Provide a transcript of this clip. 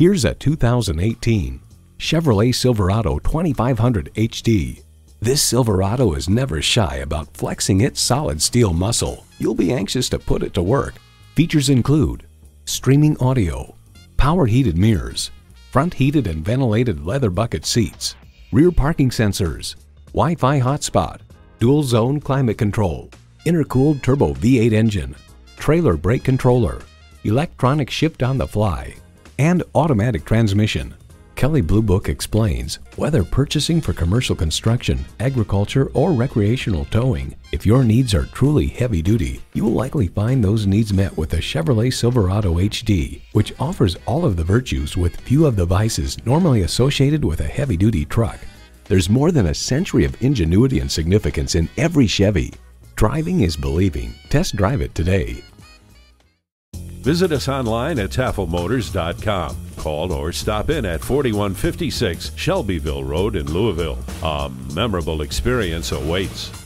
Here's a 2018 Chevrolet Silverado 2500 HD. This Silverado is never shy about flexing its solid steel muscle. You'll be anxious to put it to work. Features include streaming audio, power heated mirrors, front heated and ventilated leather bucket seats, rear parking sensors, Wi-Fi hotspot, dual zone climate control, intercooled turbo V8 engine, trailer brake controller, electronic shift on the fly, and automatic transmission. Kelley Blue Book explains whether purchasing for commercial construction, agriculture, or recreational towing, if your needs are truly heavy duty, you will likely find those needs met with the Chevrolet Silverado HD, which offers all of the virtues with few of the vices normally associated with a heavy duty truck. There's more than a century of ingenuity and significance in every Chevy. Driving is believing. Test drive it today. Visit us online at tafelmotors.com. Call or stop in at 4156 Shelbyville Road in Louisville. A memorable experience awaits.